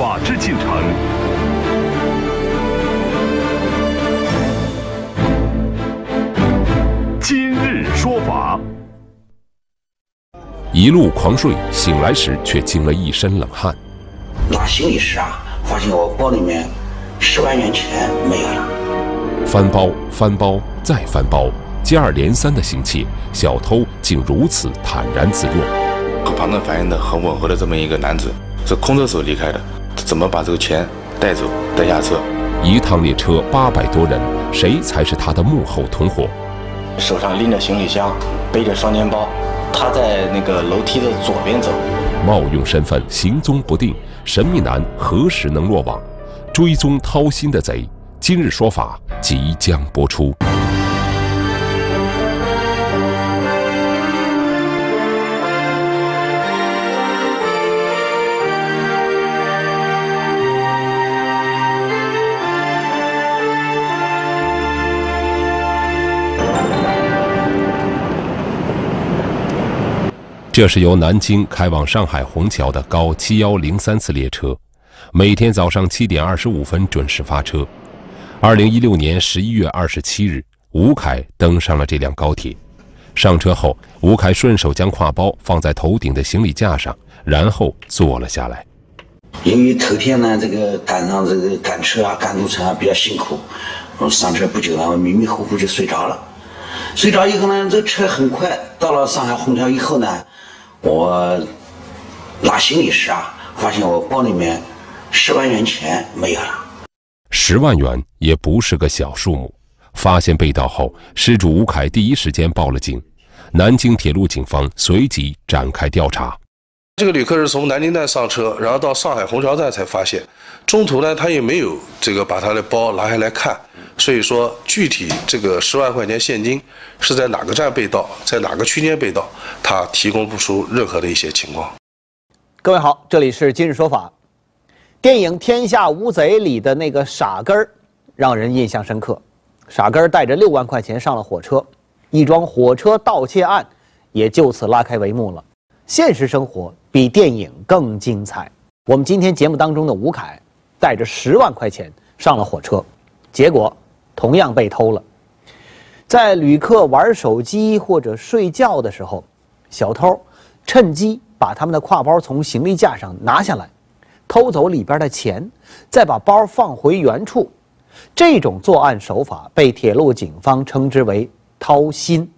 法治进程。今日说法。一路狂睡，醒来时却惊了一身冷汗。拿行李时啊，发现我包里面十万元钱没有了。翻包，翻包，再翻包，接二连三的行窃，小偷竟如此坦然自若。和旁人反映的很吻合的这么一个男子，是空着手离开的，怎么把这个钱带走、带下车？一趟列车八百多人，谁才是他的幕后同伙？手上拎着行李箱，背着双肩包，他在那个楼梯的左边走。冒用身份，行踪不定，神秘男何时能落网？追踪掏心的贼，今日说法即将播出。这是由南京开往上海虹桥的高七幺零三次列车，每天早上七点二十五分准时发车。二零一六年十一月二十七日，吴凯登上了这辆高铁。上车后，吴凯顺手将挎包放在头顶的行李架上，然后坐了下来。由于头天呢，这个赶上这个赶车啊、赶路程啊比较辛苦，我上车不久呢，我迷迷糊糊就睡着了。睡着以后呢，这车很快到了上海虹桥以后呢。我拿行李时啊，发现我包里面十万元钱没有了。十万元也不是个小数目。发现被盗后，失主吴凯第一时间报了警，南京铁路警方随即展开调查。这个旅客是从南京站上车，然后到上海虹桥站才发现，中途呢他也没有这个把他的包拿下来看，所以说具体这个十万块钱现金是在哪个站被盗，在哪个区间被盗，他提供不出任何的一些情况。各位好，这里是今日说法。电影《天下无贼》里的那个傻根儿，让人印象深刻。傻根儿带着六万块钱上了火车，一桩火车盗窃案也就此拉开帷幕了。现实生活比电影更精彩。我们今天节目当中的吴凯，带着十万块钱上了火车，结果同样被偷了。在旅客玩手机或者睡觉的时候，小偷趁机把他们的挎包从行李架上拿下来，偷走里边的钱，再把包放回原处。这种作案手法被铁路警方称之为“掏心”。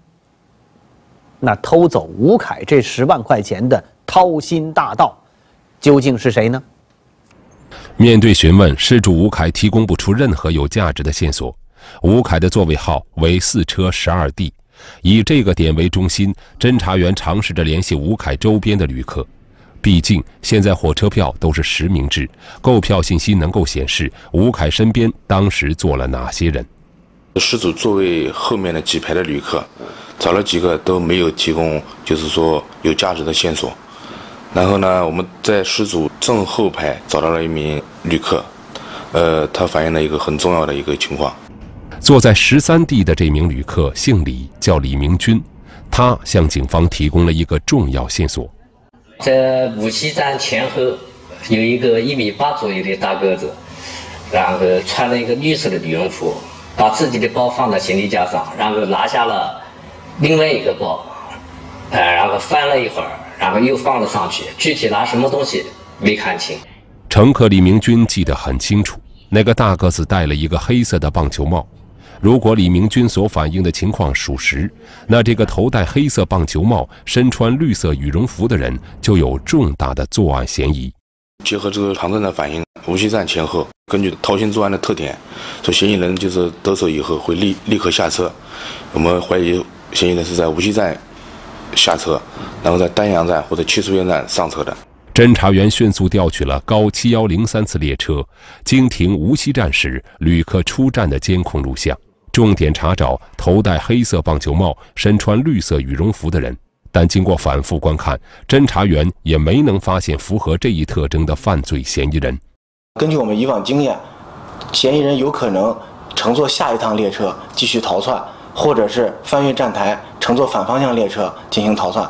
那偷走吴凯这十万块钱的掏心大盗，究竟是谁呢？面对询问，失主吴凯提供不出任何有价值的线索。吴凯的座位号为四车十二 D，以这个点为中心，侦查员尝试着联系吴凯周边的旅客。毕竟现在火车票都是实名制，购票信息能够显示吴凯身边当时坐了哪些人。失主座位后面的几排的旅客。找了几个都没有提供，就是说有价值的线索。然后呢，我们在失主正后排找到了一名旅客，呃，他反映了一个很重要的一个情况。坐在十三 D 的这名旅客姓李，叫李明军，他向警方提供了一个重要线索。在无锡站前后有一个一米八左右的大个子，然后穿了一个绿色的羽绒服，把自己的包放在行李架上，然后拿下了。另外一个包，呃，然后翻了一会儿，然后又放了上去。具体拿什么东西没看清。乘客李明军记得很清楚，那个大个子戴了一个黑色的棒球帽。如果李明军所反映的情况属实，那这个头戴黑色棒球帽、身穿绿色羽绒服的人就有重大的作案嫌疑。结合这个旁证的反映，无锡站前后根据掏心作案的特点，说嫌疑人就是得手以后会立立刻下车。我们怀疑。嫌疑人是在无锡站下车，然后在丹阳站或者七书院站上车的。侦查员迅速调取了高七幺零三次列车经停无锡站时旅客出站的监控录像，重点查找头戴黑色棒球帽、身穿绿色羽绒服的人。但经过反复观看，侦查员也没能发现符合这一特征的犯罪嫌疑人。根据我们以往经验，嫌疑人有可能乘坐下一趟列车继续逃窜。或者是翻越站台，乘坐反方向列车进行逃窜。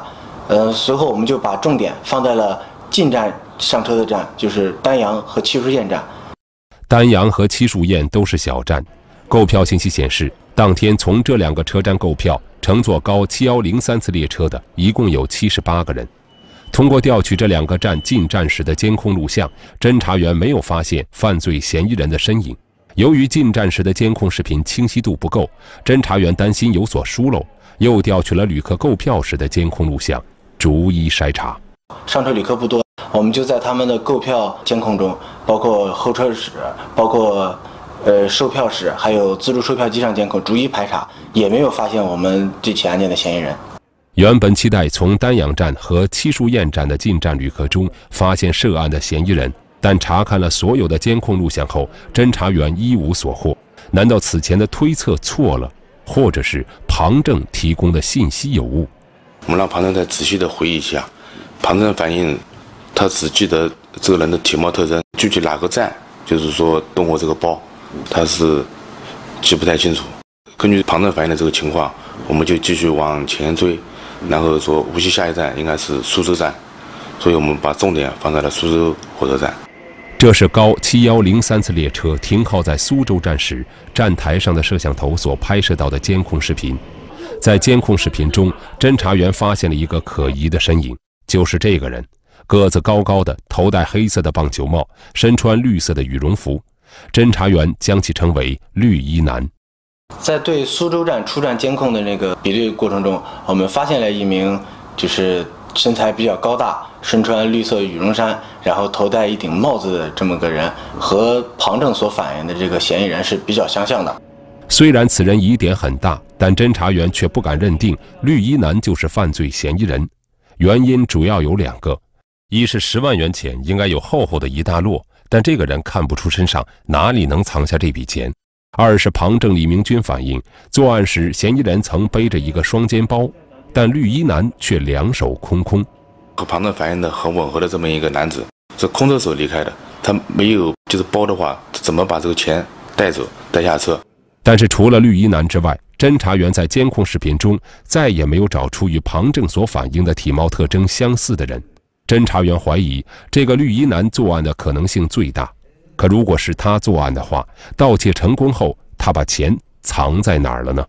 呃，随后我们就把重点放在了进站上车的站就是丹阳和七树堰站。丹阳和七树堰都是小站，购票信息显示，当天从这两个车站购票乘坐高七幺零三次列车的一共有七十八个人。通过调取这两个站进站时的监控录像，侦查员没有发现犯罪嫌疑人的身影。由于进站时的监控视频清晰度不够，侦查员担心有所疏漏，又调取了旅客购票时的监控录像，逐一筛查。上车旅客不多，我们就在他们的购票监控中，包括候车室，包括呃售票室，还有自助售票机上监控，逐一排查，也没有发现我们这起案件的嫌疑人。原本期待从丹阳站和七树堰站的进站旅客中发现涉案的嫌疑人，但查看了所有的监控录像后，侦查员一无所获。难道此前的推测错了，或者是庞正提供的信息有误？我们让庞正再仔细的回忆一下。庞正反映，他只记得这个人的体貌特征，具体哪个站，就是说动过这个包，他是记不太清楚。根据庞正反映的这个情况，我们就继续往前追。然后说无锡下一站应该是苏州站，所以我们把重点放在了苏州火车站。这是高七幺零三次列车停靠在苏州站时，站台上的摄像头所拍摄到的监控视频。在监控视频中，侦查员发现了一个可疑的身影，就是这个人，个子高高的，头戴黑色的棒球帽，身穿绿色的羽绒服。侦查员将其称为“绿衣男”。在对苏州站出站监控的那个比对过程中，我们发现了一名就是身材比较高大、身穿绿色羽绒衫，然后头戴一顶帽子的这么个人，和庞正所反映的这个嫌疑人是比较相像的。虽然此人疑点很大，但侦查员却不敢认定绿衣男就是犯罪嫌疑人。原因主要有两个：一是十万元钱应该有厚厚的一大摞，但这个人看不出身上哪里能藏下这笔钱。二是庞正、李明军反映，作案时嫌疑人曾背着一个双肩包，但绿衣男却两手空空。和庞正反映的很吻合的这么一个男子，是空着手离开的。他没有就是包的话，怎么把这个钱带走、带下车？但是除了绿衣男之外，侦查员在监控视频中再也没有找出与庞正所反映的体貌特征相似的人。侦查员怀疑，这个绿衣男作案的可能性最大。可如果是他作案的话，盗窃成功后，他把钱藏在哪儿了呢？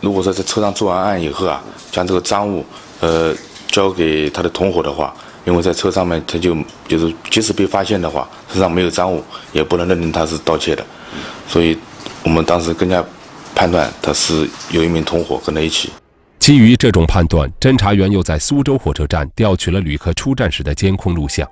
如果说在车上做完案以后啊，将这个赃物，呃，交给他的同伙的话，因为在车上面他就就是即使被发现的话，身上没有赃物，也不能认定他是盗窃的，所以我们当时更加判断他是有一名同伙跟他一起。基于这种判断，侦查员又在苏州火车站调取了旅客出站时的监控录像。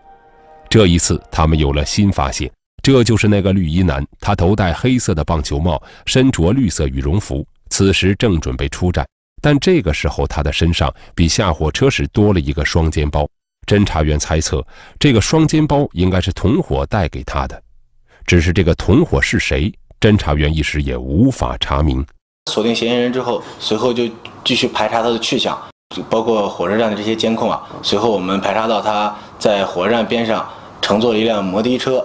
这一次，他们有了新发现。这就是那个绿衣男，他头戴黑色的棒球帽，身着绿色羽绒服，此时正准备出站，但这个时候他的身上比下火车时多了一个双肩包。侦查员猜测，这个双肩包应该是同伙带给他的，只是这个同伙是谁，侦查员一时也无法查明。锁定嫌疑人之后，随后就继续排查他的去向，包括火车站的这些监控啊。随后我们排查到他在火车站边上乘坐了一辆摩的车。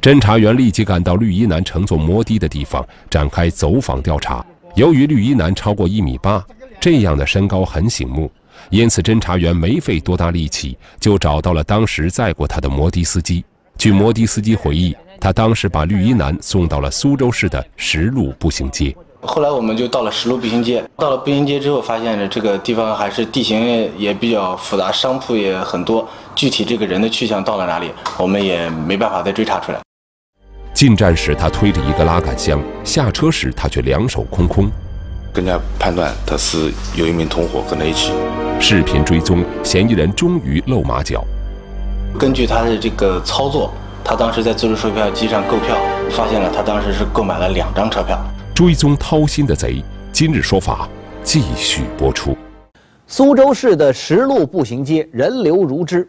侦查员立即赶到绿衣男乘坐摩的的地方，展开走访调查。由于绿衣男超过一米八，这样的身高很醒目，因此侦查员没费多大力气就找到了当时载过他的摩的司机。据摩的司机回忆，他当时把绿衣男送到了苏州市的石路步行街。后来我们就到了石路步行街，到了步行街之后，发现这个地方还是地形也比较复杂，商铺也很多。具体这个人的去向到了哪里，我们也没办法再追查出来。进站时，他推着一个拉杆箱；下车时，他却两手空空。更加判断他是有一名同伙跟他一起。视频追踪，嫌疑人终于露马脚。根据他的这个操作，他当时在自助售票机上购票，发现了他当时是购买了两张车票。追踪掏心的贼，今日说法继续播出。苏州市的石路步行街人流如织，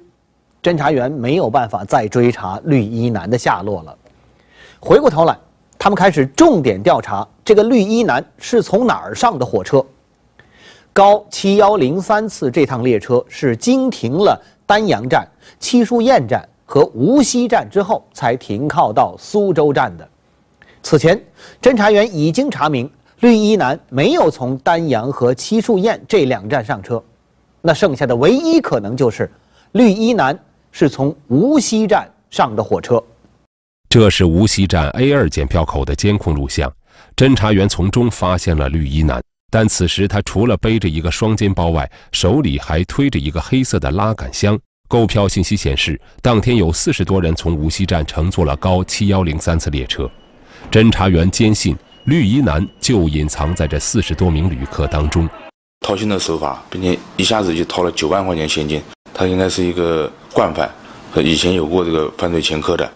侦查员没有办法再追查绿衣男的下落了。回过头来，他们开始重点调查这个绿衣男是从哪儿上的火车。高七幺零三次这趟列车是经停了丹阳站、七树堰站和无锡站之后，才停靠到苏州站的。此前，侦查员已经查明绿衣男没有从丹阳和七树堰这两站上车，那剩下的唯一可能就是绿衣男是从无锡站上的火车。这是无锡站 A 二检票口的监控录像，侦查员从中发现了绿衣男，但此时他除了背着一个双肩包外，手里还推着一个黑色的拉杆箱。购票信息显示，当天有四十多人从无锡站乘坐了高七幺零三次列车。侦查员坚信，绿衣男就隐藏在这四十多名旅客当中。掏心的手法，并且一下子就掏了九万块钱现金，他应该是一个惯犯，以前有过这个犯罪前科的。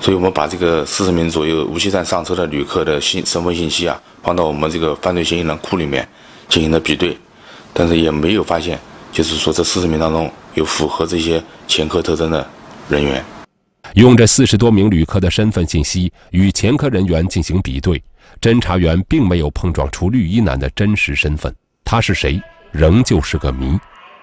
所以我们把这个四十名左右无锡站上车的旅客的信身份信息啊，放到我们这个犯罪嫌疑人库里面进行了比对，但是也没有发现，就是说这四十名当中有符合这些前科特征的人员。用这四十多名旅客的身份信息与前科人员进行比对，侦查员并没有碰撞出绿衣男的真实身份，他是谁，仍旧是个谜。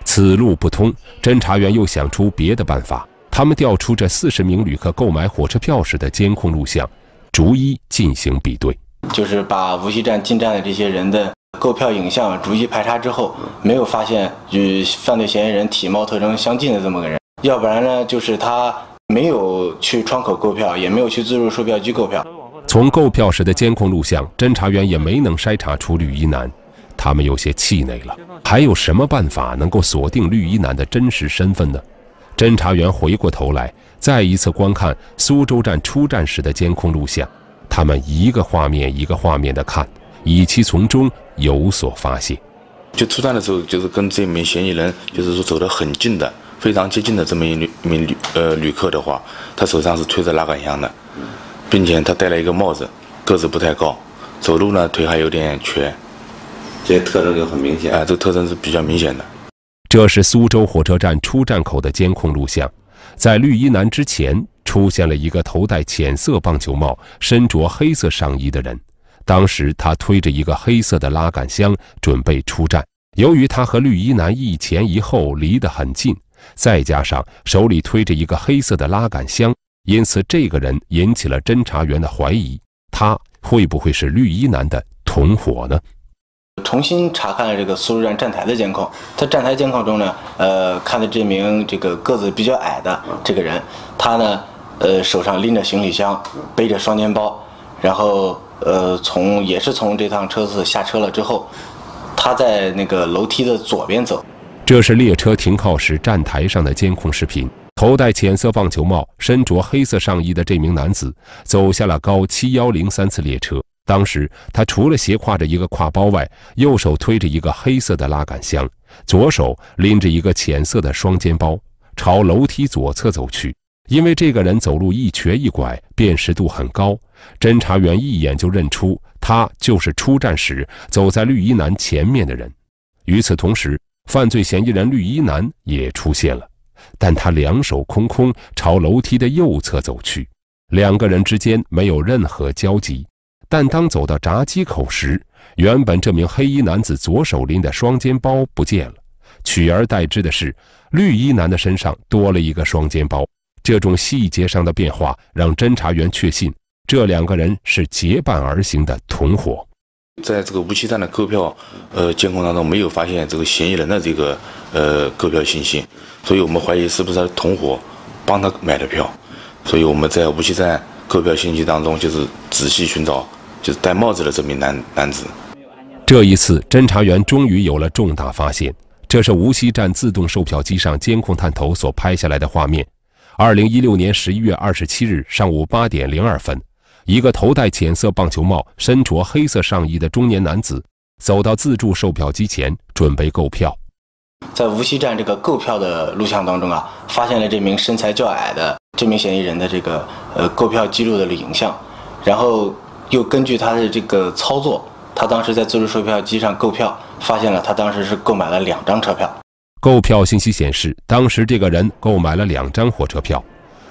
此路不通，侦查员又想出别的办法。他们调出这四十名旅客购买火车票时的监控录像，逐一进行比对。就是把无锡站进站的这些人的购票影像逐一排查之后，没有发现与犯罪嫌疑人体貌特征相近的这么个人。要不然呢，就是他没有去窗口购票，也没有去自助售票机购票。从购票时的监控录像，侦查员也没能筛查出绿衣男，他们有些气馁了。还有什么办法能够锁定绿衣男的真实身份呢？侦查员回过头来，再一次观看苏州站出站时的监控录像。他们一个画面一个画面的看，以期从中有所发现。就出站的时候，就是跟这名嫌疑人，就是说走得很近的、非常接近的这么一名旅呃旅客的话，他手上是推着拉杆箱的，并且他戴了一个帽子，个子不太高，走路呢腿还有点瘸，这些特征就很明显。哎，这个特征是比较明显的。这是苏州火车站出站口的监控录像，在绿衣男之前出现了一个头戴浅色棒球帽、身着黑色上衣的人。当时他推着一个黑色的拉杆箱，准备出站。由于他和绿衣男一前一后离得很近，再加上手里推着一个黑色的拉杆箱，因此这个人引起了侦查员的怀疑：他会不会是绿衣男的同伙呢？重新查看了这个苏州站站台的监控，在站台监控中呢，呃，看到这名这个个子比较矮的这个人，他呢，呃，手上拎着行李箱，背着双肩包，然后呃，从也是从这趟车子下车了之后，他在那个楼梯的左边走。这是列车停靠时站台上的监控视频，头戴浅色棒球帽、身着黑色上衣的这名男子走下了高七幺零三次列车。当时他除了斜挎着一个挎包外，右手推着一个黑色的拉杆箱，左手拎着一个浅色的双肩包，朝楼梯左侧走去。因为这个人走路一瘸一拐，辨识度很高，侦查员一眼就认出他就是出站时走在绿衣男前面的人。与此同时，犯罪嫌疑人绿衣男也出现了，但他两手空空，朝楼梯的右侧走去，两个人之间没有任何交集。但当走到闸机口时，原本这名黑衣男子左手拎的双肩包不见了，取而代之的是绿衣男的身上多了一个双肩包。这种细节上的变化让侦查员确信，这两个人是结伴而行的同伙。在这个无锡站的购票呃监控当中，没有发现这个嫌疑人的这个呃购票信息，所以我们怀疑是不是同伙帮他买的票。所以我们在无锡站购票信息当中，就是仔细寻找。就是戴帽子的这名男男子。这一次，侦查员终于有了重大发现。这是无锡站自动售票机上监控探头所拍下来的画面。二零一六年十一月二十七日上午八点零二分，一个头戴浅色棒球帽、身着黑色上衣的中年男子走到自助售票机前，准备购票。在无锡站这个购票的录像当中啊，发现了这名身材较矮的这名嫌疑人的这个呃购票记录的影像，然后。又根据他的这个操作，他当时在自助售票机上购票，发现了他当时是购买了两张车票。购票信息显示，当时这个人购买了两张火车票，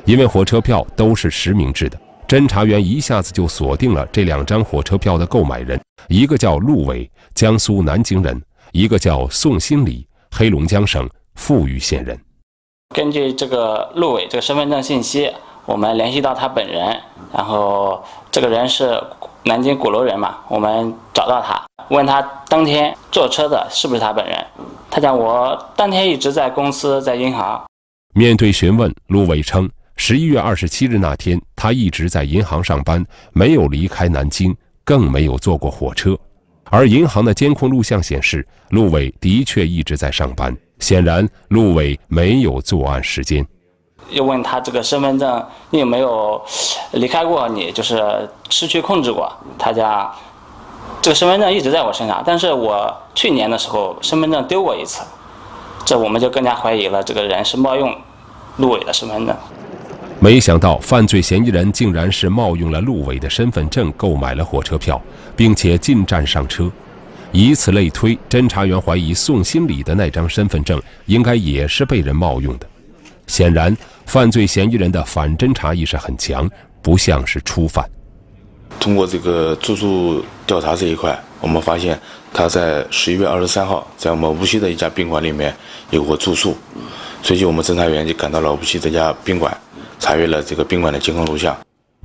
因为火车票都是实名制的，侦查员一下子就锁定了这两张火车票的购买人，一个叫陆伟，江苏南京人；一个叫宋新礼，黑龙江省富裕县人。根据这个陆伟这个身份证信息。我们联系到他本人，然后这个人是南京鼓楼人嘛，我们找到他，问他当天坐车的是不是他本人，他讲我当天一直在公司，在银行。面对询问，陆伟称，十一月二十七日那天，他一直在银行上班，没有离开南京，更没有坐过火车。而银行的监控录像显示，陆伟的确一直在上班。显然，陆伟没有作案时间。又问他这个身份证，你有没有离开过？你就是失去控制过？他讲，这个身份证一直在我身上，但是我去年的时候身份证丢过一次。这我们就更加怀疑了，这个人是冒用陆伟的身份证。没想到，犯罪嫌疑人竟然是冒用了陆伟的身份证购买了火车票，并且进站上车。以此类推，侦查员怀疑宋新礼的那张身份证应该也是被人冒用的。显然，犯罪嫌疑人的反侦查意识很强，不像是初犯。通过这个住宿调查这一块，我们发现他在十一月二十三号在我们无锡的一家宾馆里面有过住宿。随即，我们侦查员就赶到了无锡这家宾馆。查阅了这个宾馆的监控录像，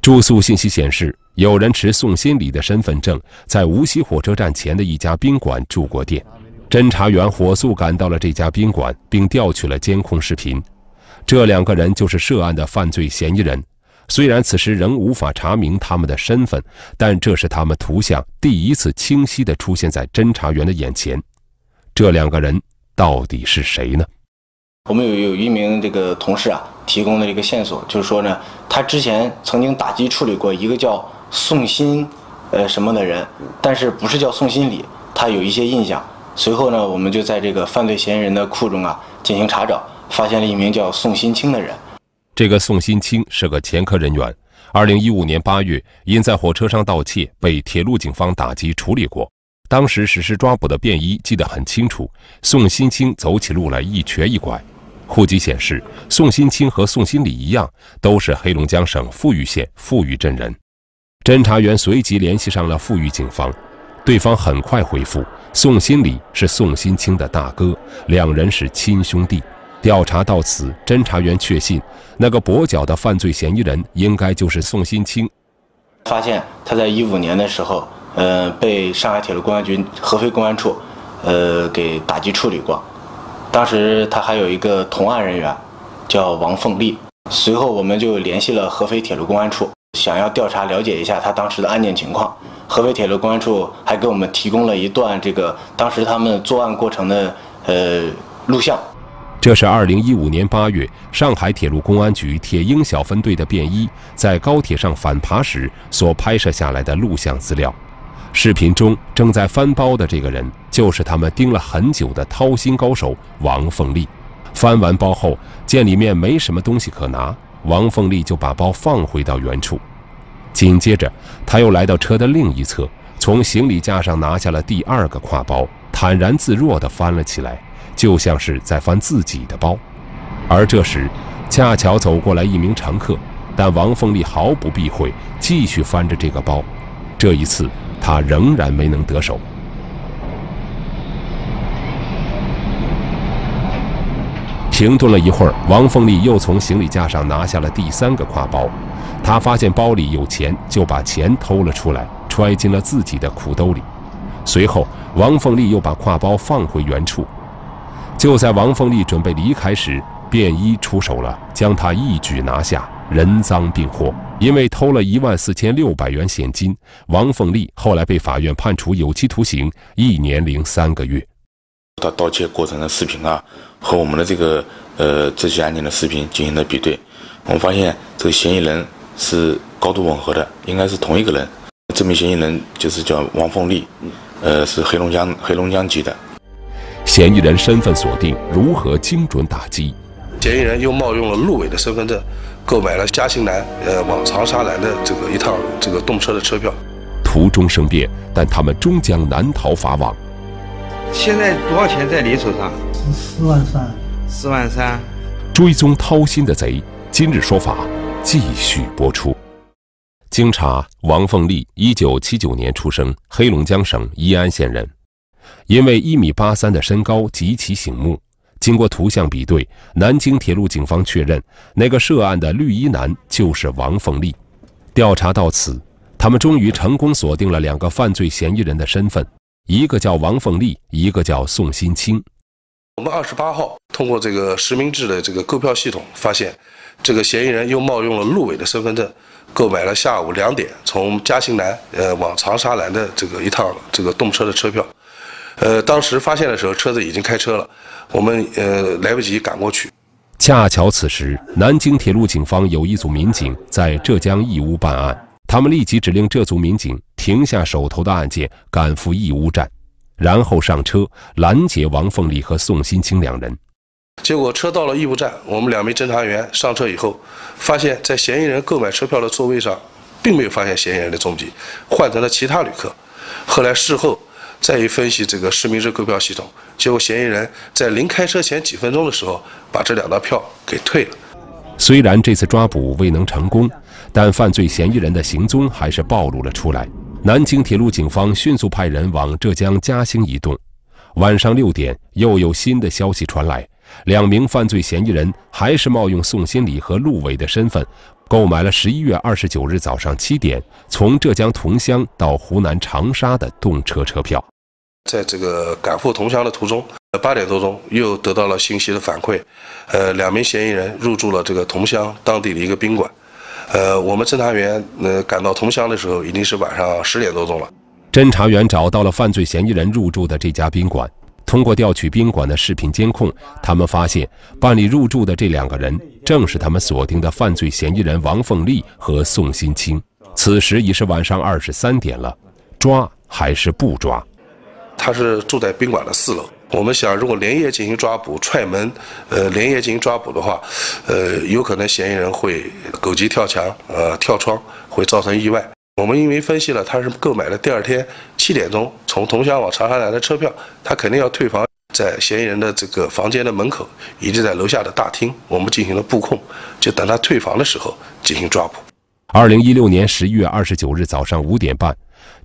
住宿信息显示，有人持宋新礼的身份证在无锡火车站前的一家宾馆住过店。侦查员火速赶到了这家宾馆，并调取了监控视频。这两个人就是涉案的犯罪嫌疑人。虽然此时仍无法查明他们的身份，但这是他们图像第一次清晰地出现在侦查员的眼前。这两个人到底是谁呢？我们有有一名这个同事啊。提供了一个线索，就是说呢，他之前曾经打击处理过一个叫宋鑫，呃什么的人，但是不是叫宋新礼，他有一些印象。随后呢，我们就在这个犯罪嫌疑人的库中啊进行查找，发现了一名叫宋新清的人。这个宋新清是个前科人员，二零一五年八月因在火车上盗窃被铁路警方打击处理过。当时实施抓捕的便衣记得很清楚，宋新清走起路来一瘸一拐。户籍显示，宋新清和宋新礼一样，都是黑龙江省富裕县富裕镇人。侦查员随即联系上了富裕警方，对方很快回复：宋新礼是宋新清的大哥，两人是亲兄弟。调查到此，侦查员确信，那个跛脚的犯罪嫌疑人应该就是宋新清。发现他在一五年的时候，呃，被上海铁路公安局合肥公安处，呃，给打击处理过。当时他还有一个同案人员，叫王凤丽。随后我们就联系了合肥铁路公安处，想要调查了解一下他当时的案件情况。合肥铁路公安处还给我们提供了一段这个当时他们作案过程的呃录像。这是二零一五年八月，上海铁路公安局铁鹰小分队的便衣在高铁上反扒时所拍摄下来的录像资料。视频中正在翻包的这个人，就是他们盯了很久的掏心高手王凤丽。翻完包后，见里面没什么东西可拿，王凤丽就把包放回到原处。紧接着，他又来到车的另一侧，从行李架上拿下了第二个挎包，坦然自若地翻了起来，就像是在翻自己的包。而这时，恰巧走过来一名乘客，但王凤丽毫不避讳，继续翻着这个包。这一次。他仍然没能得手。停顿了一会儿，王凤丽又从行李架上拿下了第三个挎包。她发现包里有钱，就把钱偷了出来，揣进了自己的裤兜里。随后，王凤丽又把挎包放回原处。就在王凤丽准备离开时，便衣出手了，将他一举拿下，人赃并获。因为偷了一万四千六百元现金，王凤丽后来被法院判处有期徒刑一年零三个月。他盗窃过程的视频啊，和我们的这个呃这起案件的视频进行了比对，我们发现这个嫌疑人是高度吻合的，应该是同一个人。这名嫌疑人就是叫王凤丽，呃，是黑龙江黑龙江籍的。嫌疑人身份锁定，如何精准打击？嫌疑人又冒用了陆伟的身份证。购买了嘉兴南呃往长沙南的这个一趟这个动车的车票，途中生变，但他们终将难逃法网。现在多少钱在你手上？四万三。四万三。追踪掏心的贼，今日说法继续播出。经查，王凤丽，一九七九年出生，黑龙江省宜安县人，因为一米八三的身高极其醒目。经过图像比对，南京铁路警方确认，那个涉案的绿衣男就是王凤丽。调查到此，他们终于成功锁定了两个犯罪嫌疑人的身份，一个叫王凤丽，一个叫宋新清。我们二十八号通过这个实名制的这个购票系统发现，这个嫌疑人又冒用了陆伟的身份证，购买了下午两点从嘉兴南呃往长沙南的这个一趟这个动车的车票。呃，当时发现的时候，车子已经开车了，我们呃来不及赶过去。恰巧此时，南京铁路警方有一组民警在浙江义乌办案，他们立即指令这组民警停下手头的案件，赶赴义乌站。然后上车拦截王凤丽和宋新清两人，结果车到了义乌站，我们两名侦查员上车以后，发现，在嫌疑人购买车票的座位上，并没有发现嫌疑人的踪迹，换成了其他旅客。后来事后再一分析这个实名制购票系统，结果嫌疑人在临开车前几分钟的时候，把这两张票给退了。虽然这次抓捕未能成功，但犯罪嫌疑人的行踪还是暴露了出来。南京铁路警方迅速派人往浙江嘉兴移动。晚上六点，又有新的消息传来：两名犯罪嫌疑人还是冒用宋新礼和陆伟的身份，购买了十一月二十九日早上七点从浙江桐乡到湖南长沙的动车车票。在这个赶赴桐乡的途中，八点多钟又得到了信息的反馈，呃，两名嫌疑人入住了这个桐乡当地的一个宾馆。呃，我们侦查员呃赶到桐乡的时候，已经是晚上十点多钟了。侦查员找到了犯罪嫌疑人入住的这家宾馆，通过调取宾馆的视频监控，他们发现办理入住的这两个人正是他们锁定的犯罪嫌疑人王凤丽和宋新清。此时已是晚上二十三点了，抓还是不抓？他是住在宾馆的四楼。我们想，如果连夜进行抓捕、踹门，呃，连夜进行抓捕的话，呃，有可能嫌疑人会狗急跳墙，呃，跳窗，会造成意外。我们因为分析了他是购买了第二天七点钟从桐乡往长沙来的车票，他肯定要退房，在嫌疑人的这个房间的门口以及在楼下的大厅，我们进行了布控，就等他退房的时候进行抓捕。二零一六年十一月二十九日早上五点半。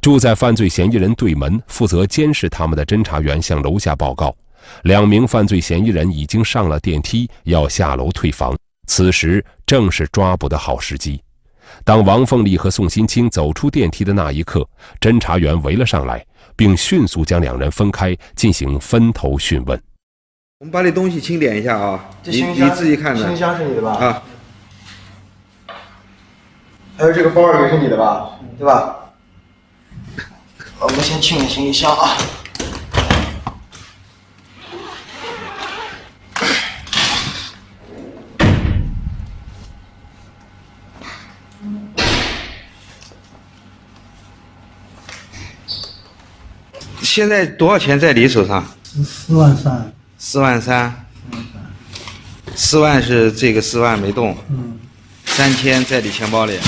住在犯罪嫌疑人对门、负责监视他们的侦查员向楼下报告，两名犯罪嫌疑人已经上了电梯，要下楼退房。此时正是抓捕的好时机。当王凤丽和宋新清走出电梯的那一刻，侦查员围了上来，并迅速将两人分开，进行分头讯问。我们把这东西清点一下啊，你你自己看的。行箱是你的吧？啊。还有这个包也是你的吧？对吧？我们先清点行李箱啊。现在多少钱在你手上？四万三。四万三。四万是这个四万没动。嗯。三千在你钱包里。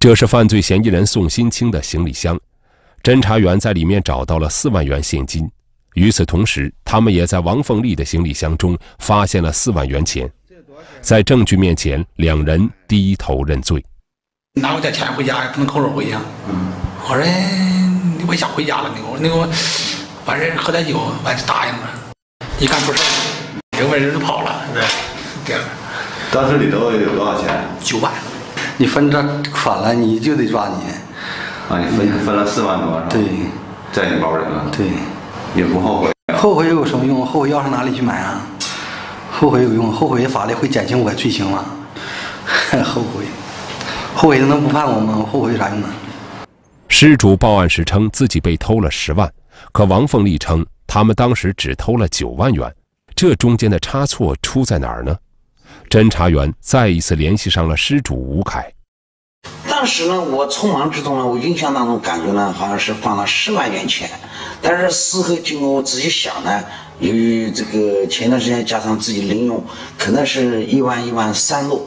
这是犯罪嫌疑人宋新清的行李箱，侦查员在里面找到了四万元现金。与此同时，他们也在王凤丽的行李箱中发现了四万元钱。在证据面前，两人低头认罪。拿我点钱回家，不能空手回呀。我说我想回家了，那个那个，完事喝点酒，完就答应了。一看不是，领完人就跑了。对，对。当时里头有多少钱？九万。你分着款了，你就得抓你。啊，你分分了四万多是吧？对，在你包里了。对，也不后悔。后悔有什么用？后悔要上哪里去买啊？后悔有用？后悔法律会减轻我罪行吗？后悔，后悔能不判我吗？后悔有啥用呢？失主报案时称自己被偷了十万，可王凤丽称他们当时只偷了九万元，这中间的差错出在哪儿呢？侦查员再一次联系上了失主吴凯。当时呢，我匆忙之中呢，我印象当中感觉呢，好像是放了十万元钱。但是事后经过我仔细想呢，由于这个前段时间加上自己零用，可能是一万一万三路，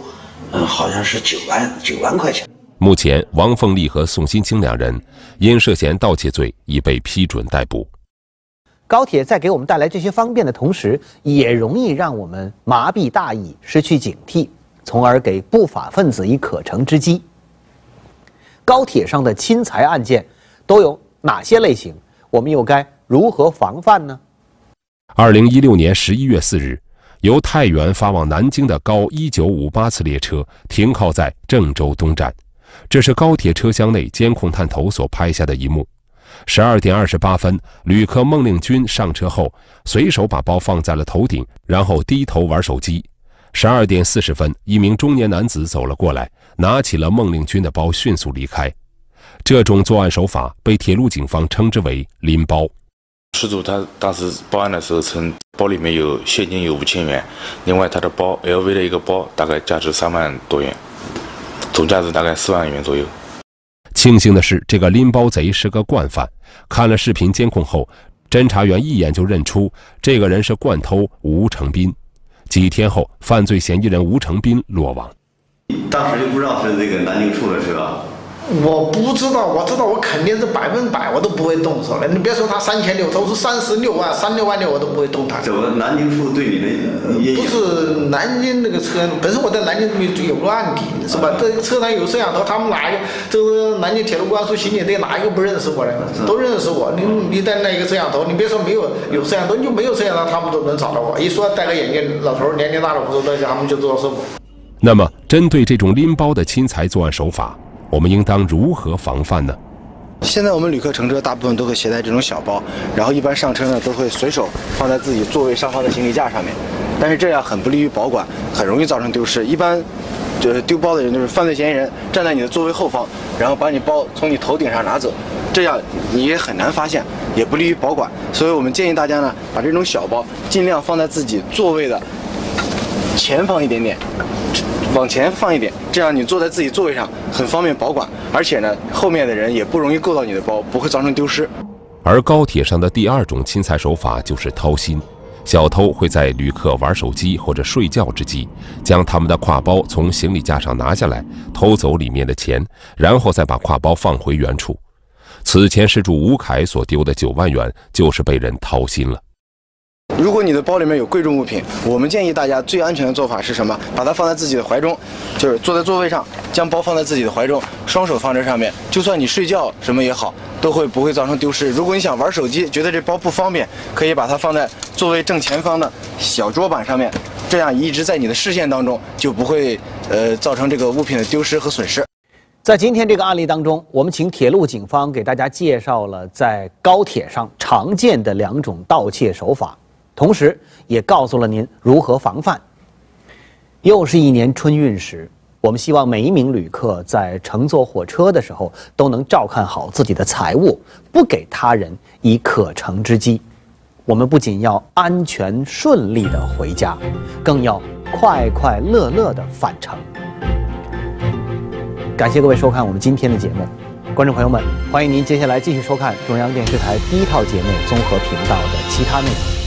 嗯，好像是九万九万块钱。目前，王凤丽和宋新清两人因涉嫌盗窃罪已被批准逮捕。高铁在给我们带来这些方便的同时，也容易让我们麻痹大意、失去警惕，从而给不法分子以可乘之机。高铁上的侵财案件都有哪些类型？我们又该如何防范呢？二零一六年十一月四日，由太原发往南京的高一九五八次列车停靠在郑州东站，这是高铁车厢内监控探头所拍下的一幕。十二点二十八分，旅客孟令军上车后，随手把包放在了头顶，然后低头玩手机。十二点四十分，一名中年男子走了过来，拿起了孟令军的包，迅速离开。这种作案手法被铁路警方称之为“拎包”。失主他当时报案的时候称，包里面有现金有五千元，另外他的包 LV 的一个包大概价值三万多元，总价值大概四万元左右。庆幸的是，这个拎包贼是个惯犯。看了视频监控后，侦查员一眼就认出这个人是惯偷吴成斌。几天后，犯罪嫌疑人吴成斌落网。当时就不知道是这个南京出的是吧？我不知道，我知道我肯定是百分百，我都不会动手的。你别说他三千六，都是三十六万，三六万六我都不会动他。怎么南京处对你的也？不是南京那个车，本身我在南京有个案底，是吧？这车上有摄像头，他们哪一个？这是南京铁路公安处刑警队哪一个不认识我呢？都认识我。你你带那一个摄像头，你别说没有有摄像头，你就没有摄像头，他们都能找到我。一说戴个眼镜，老头年龄大了五十多岁，他们就知道是我。那么，针对这种拎包的侵财作案手法，我们应当如何防范呢？现在我们旅客乘车大部分都会携带这种小包，然后一般上车呢都会随手放在自己座位上方的行李架上面，但是这样很不利于保管，很容易造成丢失。一般就是丢包的人就是犯罪嫌疑人站在你的座位后方，然后把你包从你头顶上拿走，这样你也很难发现，也不利于保管。所以我们建议大家呢，把这种小包尽量放在自己座位的前方一点点。往前放一点，这样你坐在自己座位上很方便保管，而且呢，后面的人也不容易够到你的包，不会造成丢失。而高铁上的第二种侵财手法就是掏心，小偷会在旅客玩手机或者睡觉之际，将他们的挎包从行李架上拿下来，偷走里面的钱，然后再把挎包放回原处。此前失主吴凯所丢的九万元就是被人掏心了。如果你的包里面有贵重物品，我们建议大家最安全的做法是什么？把它放在自己的怀中，就是坐在座位上，将包放在自己的怀中，双手放这上面。就算你睡觉什么也好，都会不会造成丢失。如果你想玩手机，觉得这包不方便，可以把它放在座位正前方的小桌板上面，这样一直在你的视线当中，就不会呃造成这个物品的丢失和损失。在今天这个案例当中，我们请铁路警方给大家介绍了在高铁上常见的两种盗窃手法。同时，也告诉了您如何防范。又是一年春运时，我们希望每一名旅客在乘坐火车的时候都能照看好自己的财物，不给他人以可乘之机。我们不仅要安全顺利的回家，更要快快乐乐的返程。感谢各位收看我们今天的节目，观众朋友们，欢迎您接下来继续收看中央电视台第一套节目综合频道的其他内容。